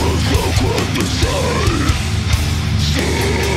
never look at the same. Stay